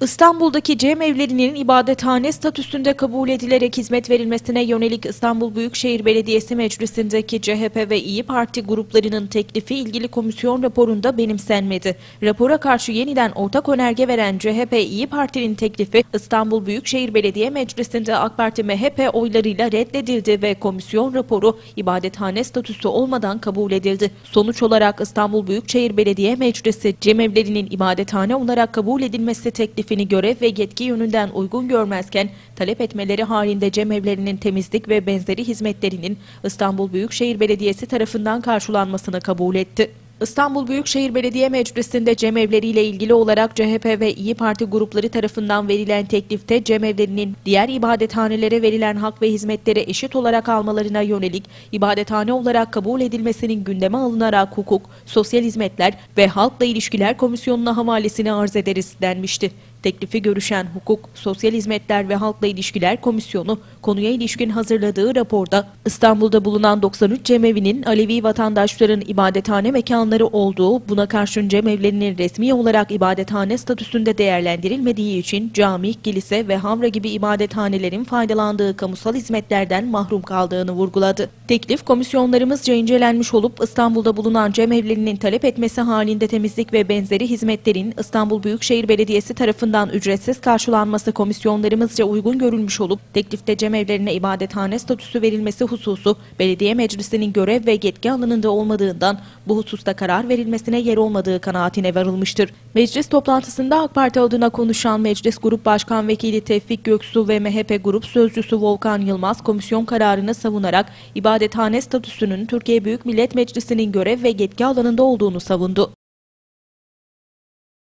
İstanbul'daki cem evlerinin ibadethane statüsünde kabul edilerek hizmet verilmesine yönelik İstanbul Büyükşehir Belediyesi Meclisi'ndeki CHP ve İyi Parti gruplarının teklifi ilgili komisyon raporunda benimsenmedi. Rapora karşı yeniden ortak önerge veren CHP İyi Parti'nin teklifi İstanbul Büyükşehir Belediye Meclisi'nde AK Parti MHP oylarıyla reddedildi ve komisyon raporu ibadethane statüsü olmadan kabul edildi. Sonuç olarak İstanbul Büyükşehir Belediye Meclisi cemevlerinin ibadethane olarak kabul edilmesi teklifini görev ve yetki yönünden uygun görmezken talep etmeleri halinde cemevlerinin temizlik ve benzeri hizmetlerinin İstanbul Büyükşehir Belediyesi tarafından karşılanmasını kabul etti. İstanbul Büyükşehir Belediye Meclisi'nde cemevleriyle ilgili olarak CHP ve İyi Parti grupları tarafından verilen teklifte cemevlerinin diğer ibadethanelere verilen hak ve hizmetleri eşit olarak almalarına yönelik ibadethane olarak kabul edilmesinin gündeme alınarak hukuk, sosyal hizmetler ve halkla ilişkiler komisyonuna havalesini arz ederiz denmişti. Teklifi görüşen Hukuk, Sosyal Hizmetler ve Halkla İlişkiler Komisyonu konuya ilişkin hazırladığı raporda İstanbul'da bulunan 93 cemevinin Alevi vatandaşların ibadethane mekanları olduğu, buna karşın cemevlerinin resmi olarak ibadethane statüsünde değerlendirilmediği için cami, kilise ve havra gibi ibadethanelerin faydalandığı kamusal hizmetlerden mahrum kaldığını vurguladı. Teklif komisyonlarımızca incelenmiş olup İstanbul'da bulunan cemevlerinin talep etmesi halinde temizlik ve benzeri hizmetlerin İstanbul Büyükşehir Belediyesi tarafından ücretsiz karşılanması komisyonlarımızca uygun görülmüş olup teklifte cemevlerine ibadethane statüsü verilmesi hususu belediye meclisinin görev ve yetki alanında olmadığından bu hususta karar verilmesine yer olmadığı kanaatine varılmıştır. Meclis toplantısında AK Parti adına konuşan Meclis Grup Başkan Vekili Tevfik Göksu ve MHP Grup Sözcüsü Volkan Yılmaz komisyon kararını savunarak ibadethane statüsünün Türkiye Büyük Millet Meclisi'nin görev ve yetki alanında olduğunu savundu.